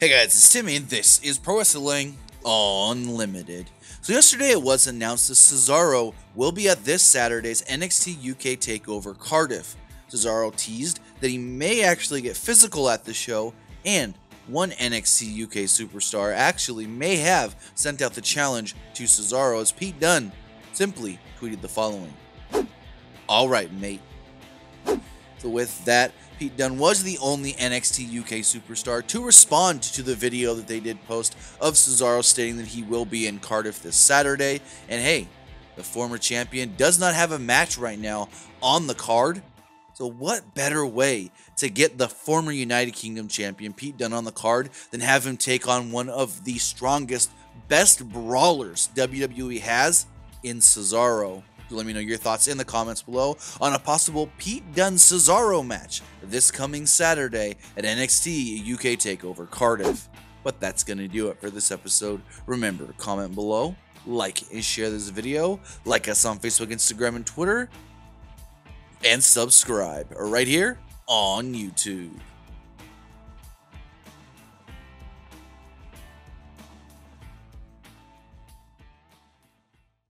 Hey guys, it's Timmy, and this is Pro Wrestling Unlimited. So yesterday it was announced that Cesaro will be at this Saturday's NXT UK Takeover Cardiff. Cesaro teased that he may actually get physical at the show, and one NXT UK superstar actually may have sent out the challenge to Cesaro as Pete Dunne simply tweeted the following. Alright, mate. So with that, Pete Dunne was the only NXT UK superstar to respond to the video that they did post of Cesaro stating that he will be in Cardiff this Saturday. And hey, the former champion does not have a match right now on the card. So what better way to get the former United Kingdom champion Pete Dunne on the card than have him take on one of the strongest, best brawlers WWE has in Cesaro? Let me know your thoughts in the comments below on a possible Pete Dunne Cesaro match this coming Saturday at NXT UK Takeover Cardiff. But that's going to do it for this episode. Remember, comment below, like and share this video, like us on Facebook, Instagram, and Twitter, and subscribe right here on YouTube.